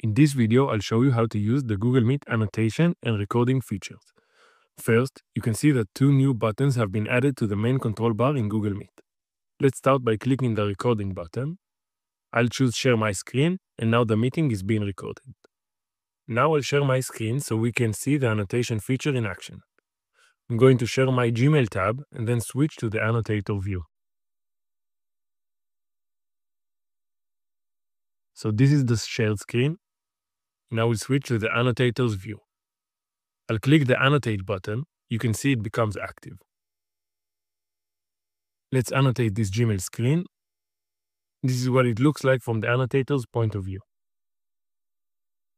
In this video, I'll show you how to use the Google Meet annotation and recording features. First, you can see that two new buttons have been added to the main control bar in Google Meet. Let's start by clicking the recording button. I'll choose share my screen and now the meeting is being recorded. Now I'll share my screen so we can see the annotation feature in action. I'm going to share my Gmail tab and then switch to the annotator view. So this is the shared screen. Now we'll switch to the annotator's view. I'll click the annotate button. You can see it becomes active. Let's annotate this Gmail screen. This is what it looks like from the annotator's point of view.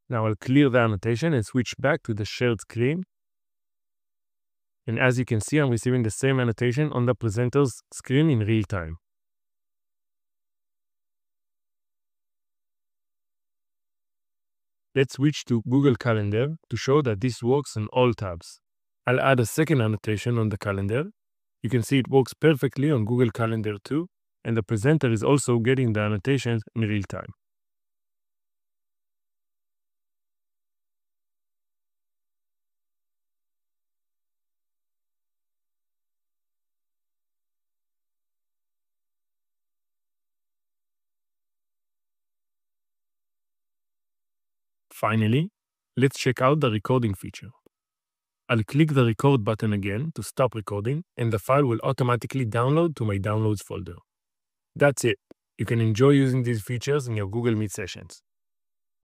Now I'll clear the annotation and switch back to the shared screen. And as you can see, I'm receiving the same annotation on the presenter's screen in real time. Let's switch to Google Calendar to show that this works on all tabs. I'll add a second annotation on the calendar. You can see it works perfectly on Google Calendar too, and the presenter is also getting the annotations in real time. Finally, let's check out the recording feature. I'll click the record button again to stop recording and the file will automatically download to my downloads folder. That's it. You can enjoy using these features in your Google Meet sessions.